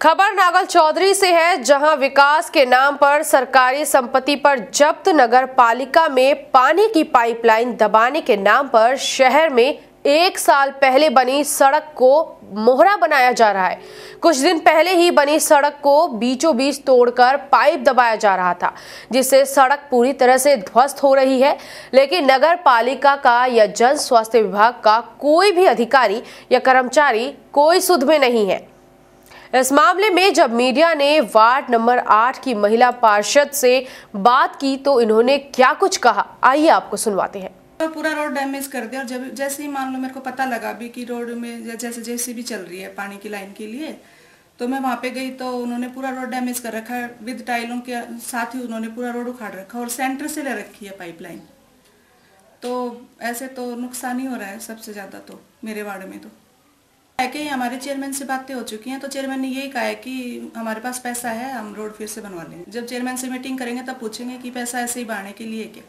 खबर नागल चौधरी से है, जहाँ विकास के नाम पर सरकारी संपत्ति पर जब्त नगर पालिका में पानी की पाइपलाइन दबाने के नाम पर शहर में एक साल पहले बनी सड़क को मोहरा बनाया जा रहा है। कुछ दिन पहले ही बनी सड़क को बीचों बीच तोड़कर पाइप दबाया जा रहा था, जिससे सड़क पूरी तरह से ध्वस्त हो रही है। लेकिन नगर पालिका का या जन स्वास्थ्य विभाग का कोई भी अधिकारी या कर्मचारी कोई सुध में नहीं है। इस मामले में जब मीडिया ने वार्ड नंबर आठ की महिला पार्षद से बात की तो इन्होंने क्या कुछ कहा? आइए आपको सुनवाते हैं। तो पूरा रोड डैमेज कर दिया और जब जैसे ही मान लो मेरे को पता लगा भी कि रोड में जैसे जैसे भी चल रही है पानी की लाइन के लिए तो मैं वहाँ पे गई तो उन्होंने पूरा रोड डैमेज कर रखा है। विद टाइलों के साथ ही उन्होंने पूरा रोड उखाड़ रखा और सेंटर से ले रखी है पाइपलाइन। तो ऐसे तो नुकसान ही हो रहा है सबसे ज़्यादा तो मेरे वार्ड में तो। कि हमारे चेयरमैन से बातें हो चुकी हैं तो चेयरमैन ने यही कहा है कि हमारे पास पैसा है, हम रोड फिर से बनवा लेंगे जब चेयरमैन से मीटिंग करेंगे, तब पूछेंगे कि पैसा ऐसे ही बढ़ाने के लिए क्या।